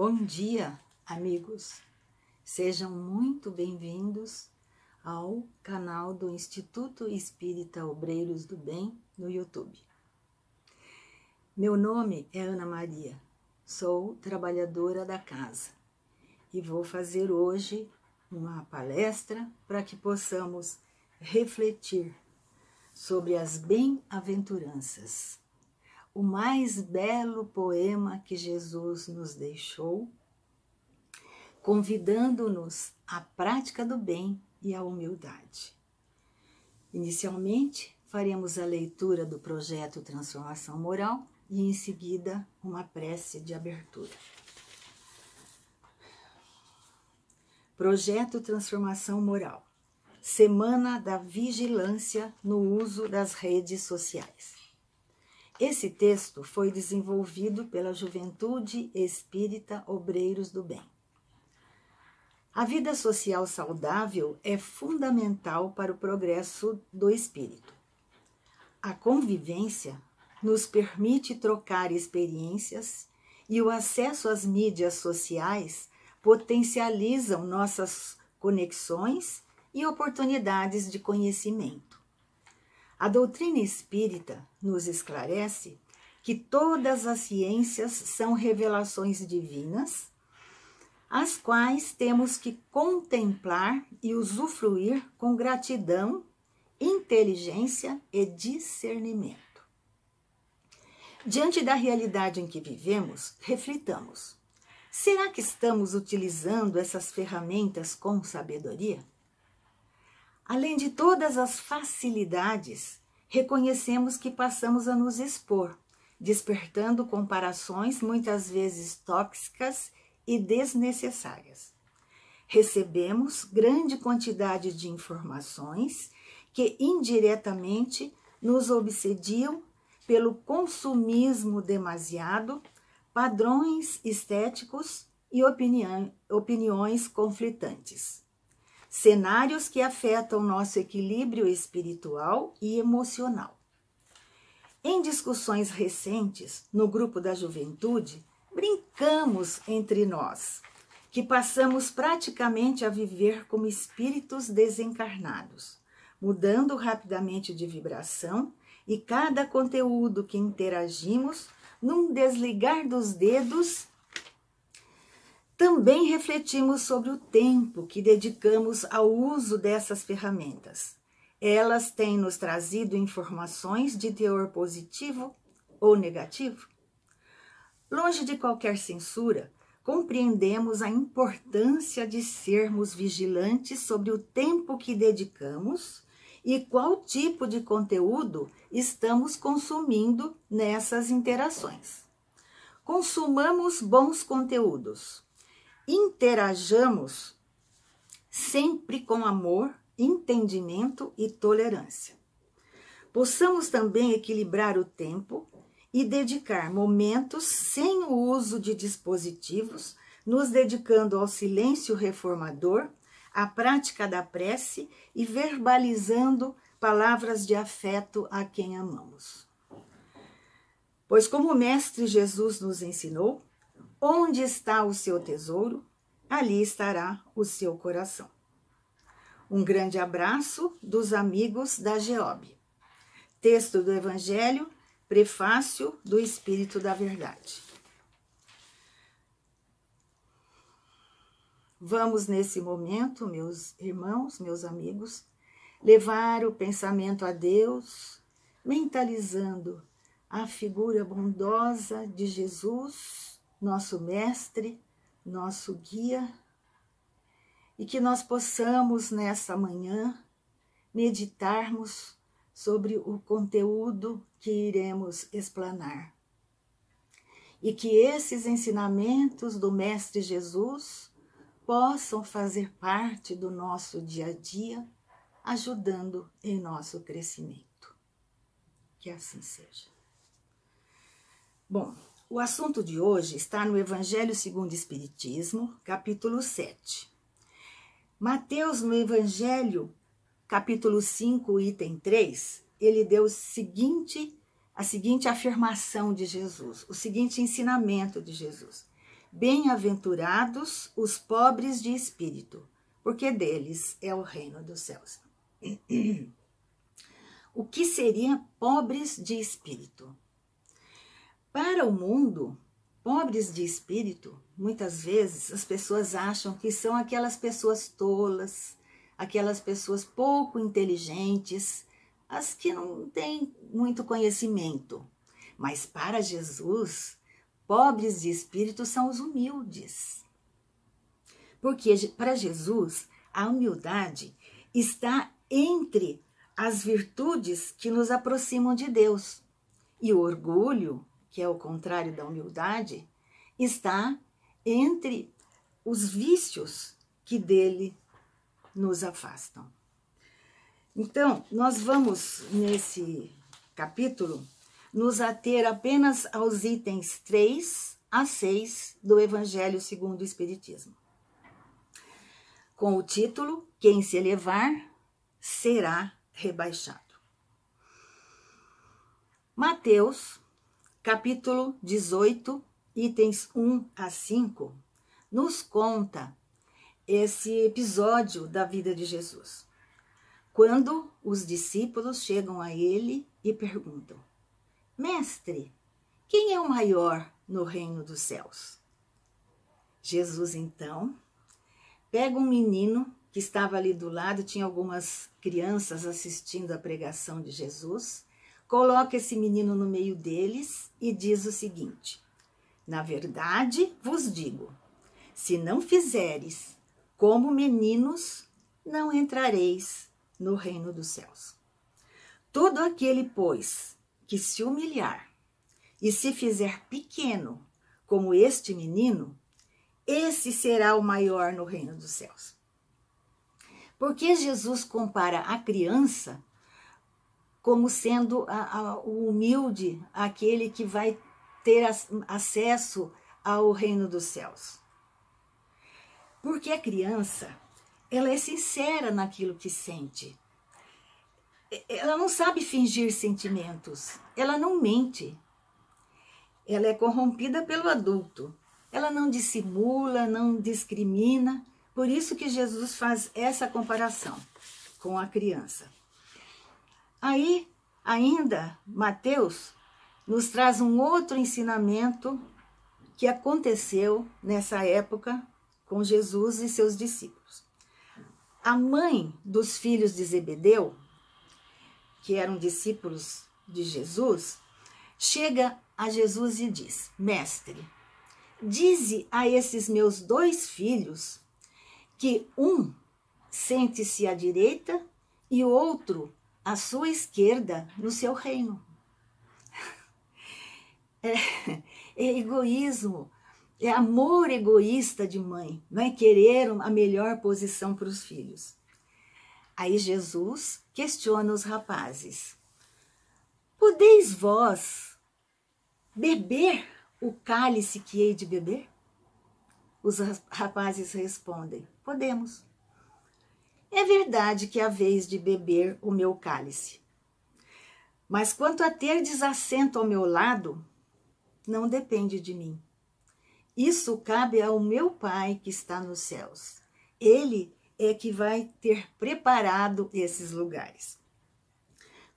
Bom dia, amigos. Sejam muito bem-vindos ao canal do Instituto Espírita Obreiros do Bem no YouTube. Meu nome é Ana Maria, sou trabalhadora da casa e vou fazer hoje uma palestra para que possamos refletir sobre as bem-aventuranças o mais belo poema que Jesus nos deixou, convidando-nos à prática do bem e à humildade. Inicialmente, faremos a leitura do projeto Transformação Moral e, em seguida, uma prece de abertura. Projeto Transformação Moral Semana da Vigilância no Uso das Redes Sociais. Esse texto foi desenvolvido pela Juventude Espírita Obreiros do Bem. A vida social saudável é fundamental para o progresso do espírito. A convivência nos permite trocar experiências e o acesso às mídias sociais potencializam nossas conexões e oportunidades de conhecimento. A doutrina espírita nos esclarece que todas as ciências são revelações divinas, as quais temos que contemplar e usufruir com gratidão, inteligência e discernimento. Diante da realidade em que vivemos, reflitamos: será que estamos utilizando essas ferramentas com sabedoria? Além de todas as facilidades, reconhecemos que passamos a nos expor, despertando comparações muitas vezes tóxicas e desnecessárias. Recebemos grande quantidade de informações que indiretamente nos obsediam pelo consumismo demasiado, padrões estéticos e opinião, opiniões conflitantes cenários que afetam nosso equilíbrio espiritual e emocional. Em discussões recentes no grupo da juventude, brincamos entre nós que passamos praticamente a viver como espíritos desencarnados, mudando rapidamente de vibração e cada conteúdo que interagimos, num desligar dos dedos, também refletimos sobre o tempo que dedicamos ao uso dessas ferramentas. Elas têm nos trazido informações de teor positivo ou negativo? Longe de qualquer censura, compreendemos a importância de sermos vigilantes sobre o tempo que dedicamos e qual tipo de conteúdo estamos consumindo nessas interações. Consumamos bons conteúdos, interajamos sempre com amor, entendimento e tolerância. Possamos também equilibrar o tempo e dedicar momentos sem o uso de dispositivos, nos dedicando ao silêncio reformador, à prática da prece e verbalizando palavras de afeto a quem amamos. Pois, como o Mestre Jesus nos ensinou, Onde está o seu tesouro, ali estará o seu coração. Um grande abraço dos amigos da Geob. Texto do Evangelho, prefácio do Espírito da Verdade. Vamos nesse momento, meus irmãos, meus amigos, levar o pensamento a Deus, mentalizando a figura bondosa de Jesus nosso mestre, nosso guia, e que nós possamos nessa manhã meditarmos sobre o conteúdo que iremos explanar. E que esses ensinamentos do Mestre Jesus possam fazer parte do nosso dia a dia, ajudando em nosso crescimento. Que assim seja. Bom, o assunto de hoje está no Evangelho segundo o Espiritismo, capítulo 7. Mateus, no Evangelho, capítulo 5, item 3, ele deu o seguinte, a seguinte afirmação de Jesus, o seguinte ensinamento de Jesus. Bem-aventurados os pobres de espírito, porque deles é o reino dos céus. o que seria pobres de espírito? Para o mundo, pobres de espírito, muitas vezes as pessoas acham que são aquelas pessoas tolas, aquelas pessoas pouco inteligentes, as que não têm muito conhecimento. Mas para Jesus, pobres de espírito são os humildes. Porque para Jesus, a humildade está entre as virtudes que nos aproximam de Deus. E o orgulho, que é o contrário da humildade, está entre os vícios que dele nos afastam. Então, nós vamos nesse capítulo nos ater apenas aos itens 3 a 6 do Evangelho segundo o Espiritismo. Com o título Quem se elevar será rebaixado. Mateus, capítulo 18, itens 1 a 5, nos conta esse episódio da vida de Jesus. Quando os discípulos chegam a ele e perguntam: Mestre, quem é o maior no reino dos céus? Jesus então pega um menino que estava ali do lado, tinha algumas crianças assistindo a pregação de Jesus, coloca esse menino no meio deles e diz o seguinte: Na verdade vos digo, se não fizeres como meninos, não entrareis no reino dos céus. Todo aquele, pois, que se humilhar e se fizer pequeno, como este menino, esse será o maior no reino dos céus. Porque Jesus compara a criança como sendo a, a, o humilde, aquele que vai ter acesso ao reino dos céus. Porque a criança, ela é sincera naquilo que sente. Ela não sabe fingir sentimentos, ela não mente. Ela é corrompida pelo adulto. Ela não dissimula, não discrimina. Por isso que Jesus faz essa comparação com a criança. Aí, ainda, Mateus nos traz um outro ensinamento que aconteceu nessa época com Jesus e seus discípulos. A mãe dos filhos de Zebedeu, que eram discípulos de Jesus, chega a Jesus e diz: Mestre, dize a esses meus dois filhos que um sente-se à direita e o outro à sua esquerda no seu reino. É, é egoísmo é amor egoísta de mãe, não é querer a melhor posição para os filhos. Aí Jesus questiona os rapazes: Podeis vós beber o cálice que hei de beber? Os rapazes respondem: Podemos. É verdade que há vez de beber o meu cálice. Mas quanto a ter desassento ao meu lado, não depende de mim. Isso cabe ao meu Pai que está nos céus. Ele é que vai ter preparado esses lugares.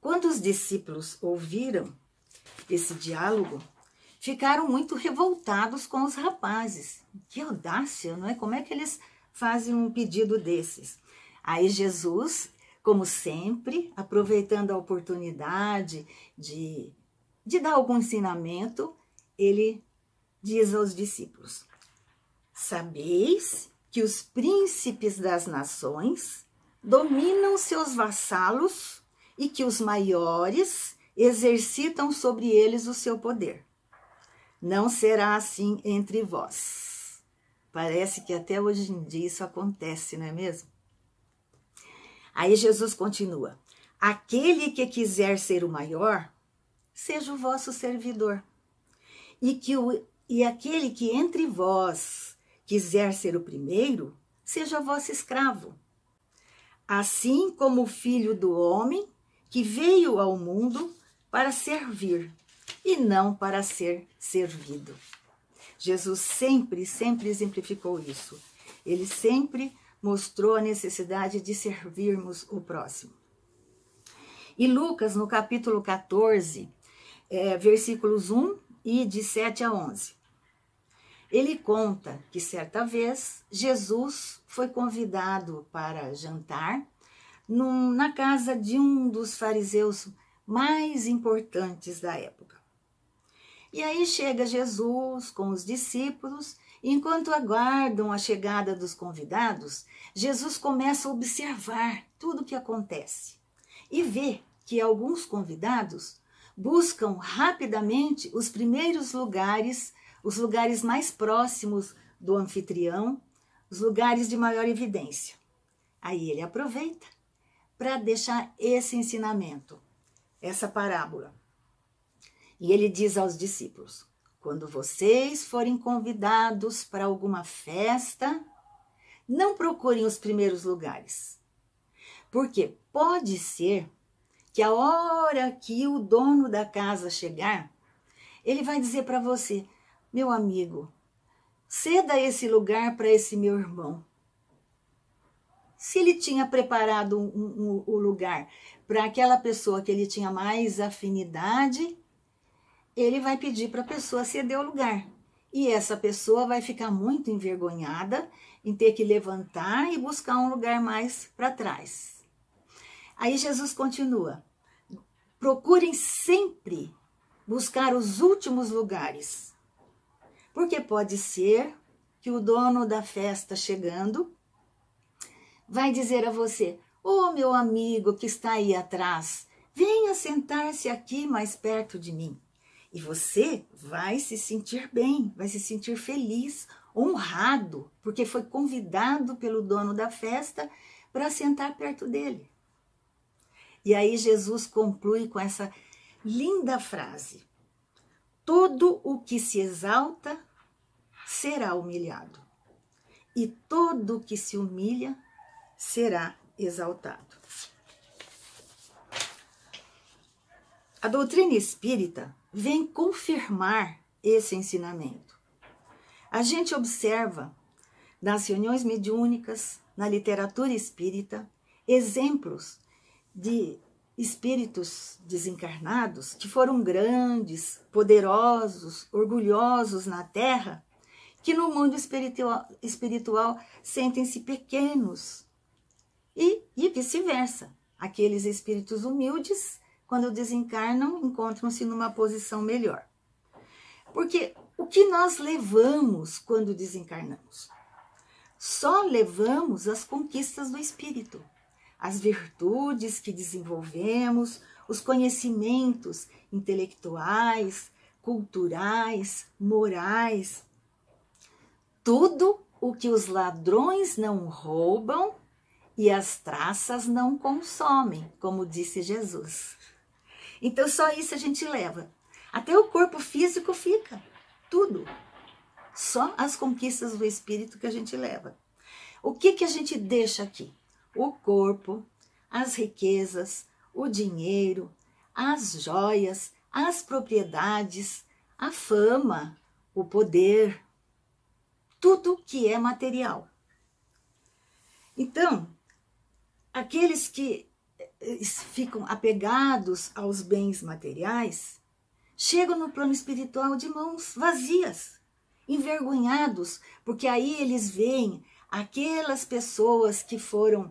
Quando os discípulos ouviram esse diálogo, ficaram muito revoltados com os rapazes. Que audácia, não é? Como é que eles fazem um pedido desses? Aí Jesus, como sempre, aproveitando a oportunidade de, de dar algum ensinamento, ele diz aos discípulos: Sabeis que os príncipes das nações dominam seus vassalos e que os maiores exercitam sobre eles o seu poder. Não será assim entre vós. Parece que até hoje em dia isso acontece, não é mesmo? Aí Jesus continua: Aquele que quiser ser o maior, seja o vosso servidor. E que o e aquele que entre vós quiser ser o primeiro, seja vosso escravo. Assim como o filho do homem que veio ao mundo para servir e não para ser servido. Jesus sempre, sempre exemplificou isso. Ele sempre mostrou a necessidade de servirmos o próximo. E Lucas, no capítulo 14, é, versículos 1 e de 7 a 11. Ele conta que certa vez Jesus foi convidado para jantar num, na casa de um dos fariseus mais importantes da época. E aí chega Jesus com os discípulos, enquanto aguardam a chegada dos convidados, Jesus começa a observar tudo o que acontece e vê que alguns convidados buscam rapidamente os primeiros lugares, os lugares mais próximos do anfitrião, os lugares de maior evidência. Aí ele aproveita para deixar esse ensinamento, essa parábola. E ele diz aos discípulos: quando vocês forem convidados para alguma festa, não procurem os primeiros lugares. Porque pode ser que a hora que o dono da casa chegar, ele vai dizer para você: meu amigo, ceda esse lugar para esse meu irmão. Se ele tinha preparado o um, um, um lugar para aquela pessoa que ele tinha mais afinidade, ele vai pedir para a pessoa ceder o lugar. E essa pessoa vai ficar muito envergonhada em ter que levantar e buscar um lugar mais para trás. Aí Jesus continua: procurem sempre buscar os últimos lugares, porque pode ser que o dono da festa chegando vai dizer a você: Ô oh, meu amigo que está aí atrás, venha sentar-se aqui mais perto de mim. E você vai se sentir bem, vai se sentir feliz, honrado, porque foi convidado pelo dono da festa para sentar perto dele. E aí Jesus conclui com essa linda frase: Todo o que se exalta será humilhado, e todo o que se humilha será exaltado. A doutrina espírita vem confirmar esse ensinamento. A gente observa nas reuniões mediúnicas, na literatura espírita, exemplos de espíritos desencarnados que foram grandes, poderosos, orgulhosos na Terra, que no mundo espiritual, espiritual sentem-se pequenos. E, e vice-versa. Aqueles espíritos humildes, quando desencarnam, encontram-se numa posição melhor. Porque o que nós levamos quando desencarnamos? Só levamos as conquistas do espírito as virtudes que desenvolvemos, os conhecimentos intelectuais, culturais, morais, tudo o que os ladrões não roubam e as traças não consomem, como disse Jesus. Então só isso a gente leva. Até o corpo físico fica, tudo. Só as conquistas do espírito que a gente leva. O que que a gente deixa aqui? o corpo, as riquezas, o dinheiro, as joias, as propriedades, a fama, o poder, tudo que é material. Então, aqueles que ficam apegados aos bens materiais chegam no plano espiritual de mãos vazias, envergonhados, porque aí eles veem aquelas pessoas que foram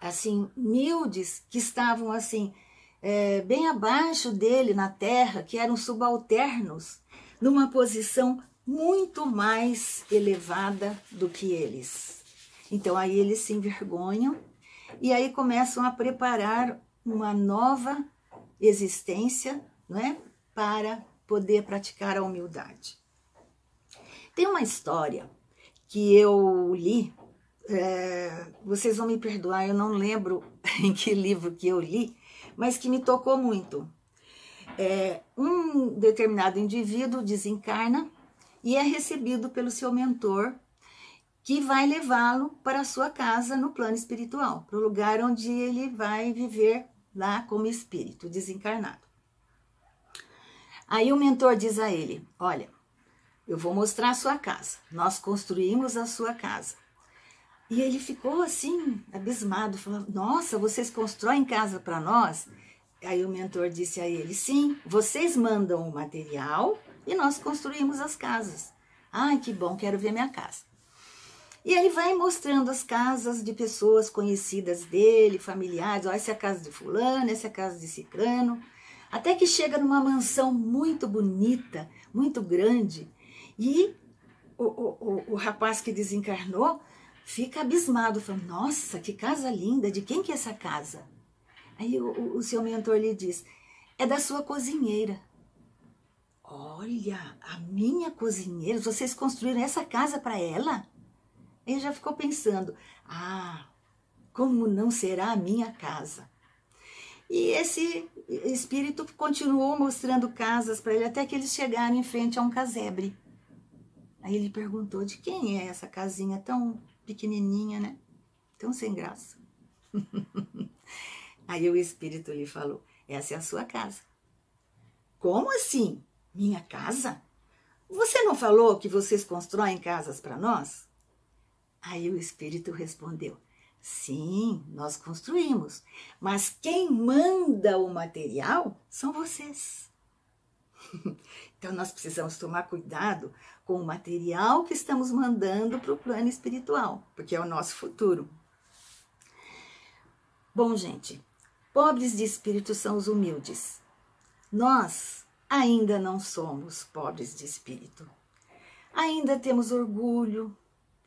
assim, humildes, que estavam assim, é, bem abaixo dele na terra, que eram subalternos, numa posição muito mais elevada do que eles. Então aí eles se envergonham e aí começam a preparar uma nova existência, não é? Para poder praticar a humildade. Tem uma história que eu li é, vocês vão me perdoar, eu não lembro em que livro que eu li, mas que me tocou muito. É, um determinado indivíduo desencarna e é recebido pelo seu mentor, que vai levá-lo para a sua casa no plano espiritual, para o lugar onde ele vai viver lá como espírito desencarnado. Aí o mentor diz a ele: Olha, eu vou mostrar a sua casa. Nós construímos a sua casa. E ele ficou assim, abismado, falou: Nossa, vocês constroem casa para nós? Aí o mentor disse a ele: Sim, vocês mandam o material e nós construímos as casas. Ai, que bom, quero ver minha casa. E ele vai mostrando as casas de pessoas conhecidas dele, familiares. Ó, essa é a casa de fulano, essa é a casa de ciclano. Até que chega numa mansão muito bonita, muito grande. E o, o, o, o rapaz que desencarnou fica abismado, falando, nossa, que casa linda, de quem que é essa casa? Aí o, o seu mentor lhe diz, é da sua cozinheira. Olha, a minha cozinheira, vocês construíram essa casa para ela? Ele já ficou pensando: ah, como não será a minha casa? E esse espírito continuou mostrando casas para ele até que eles chegaram em frente a um casebre. Aí ele perguntou: de quem é essa casinha tão pequenininha, né? Tão sem graça. Aí o espírito lhe falou: essa é a sua casa. Como assim? Minha casa? Você não falou que vocês constroem casas para nós? Aí o espírito respondeu: Sim, nós construímos, mas quem manda o material são vocês. então nós precisamos tomar cuidado com o material que estamos mandando para o plano espiritual, porque é o nosso futuro. Bom, gente, pobres de espírito são os humildes. Nós ainda não somos pobres de espírito. Ainda temos orgulho,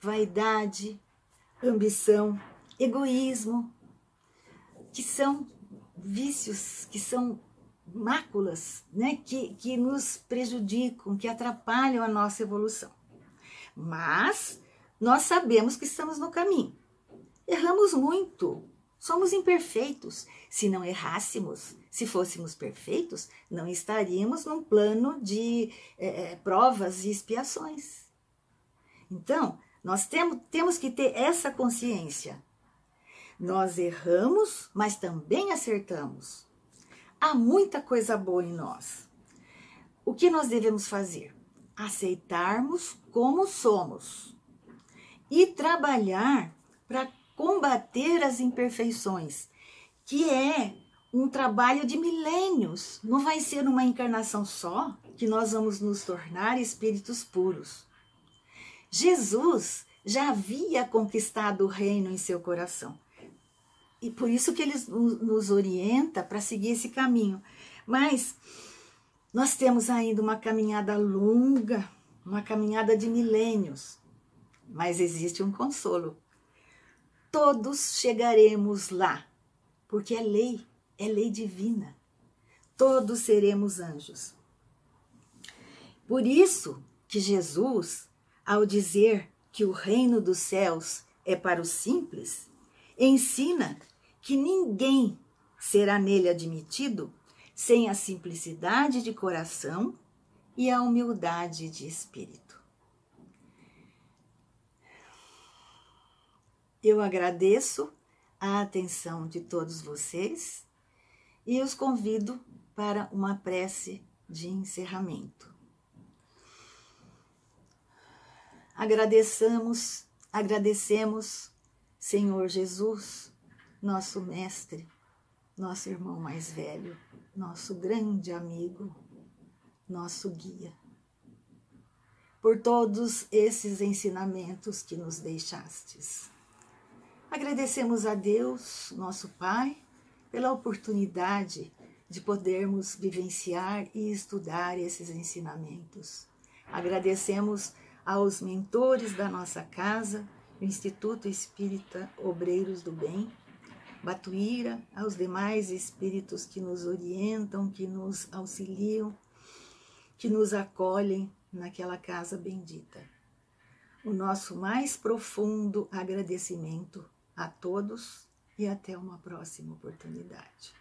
vaidade, ambição, egoísmo, que são vícios, que são máculas, né, que, que nos prejudicam, que atrapalham a nossa evolução. Mas nós sabemos que estamos no caminho. Erramos muito, somos imperfeitos. Se não errássemos, se fôssemos perfeitos, não estaríamos num plano de é, provas e expiações. Então, nós temos, temos que ter essa consciência. Nós erramos, mas também acertamos. Há muita coisa boa em nós. O que nós devemos fazer? Aceitarmos como somos e trabalhar para combater as imperfeições, que é um trabalho de milênios. Não vai ser uma encarnação só que nós vamos nos tornar espíritos puros. Jesus já havia conquistado o reino em seu coração. E por isso que ele nos orienta para seguir esse caminho. Mas nós temos ainda uma caminhada longa, uma caminhada de milênios. Mas existe um consolo. Todos chegaremos lá, porque é lei, é lei divina. Todos seremos anjos. Por isso que Jesus ao dizer que o reino dos céus é para os simples, ensina que ninguém será nele admitido sem a simplicidade de coração e a humildade de espírito. Eu agradeço a atenção de todos vocês e os convido para uma prece de encerramento. Agradeçamos, agradecemos, Senhor Jesus, nosso mestre, nosso irmão mais velho, nosso grande amigo, nosso guia, por todos esses ensinamentos que nos deixastes. Agradecemos a Deus, nosso Pai, pela oportunidade de podermos vivenciar e estudar esses ensinamentos. Agradecemos aos mentores da nossa casa, o Instituto Espírita Obreiros do Bem, Batuíra, aos demais espíritos que nos orientam, que nos auxiliam, que nos acolhem naquela casa bendita. O nosso mais profundo agradecimento a todos e até uma próxima oportunidade.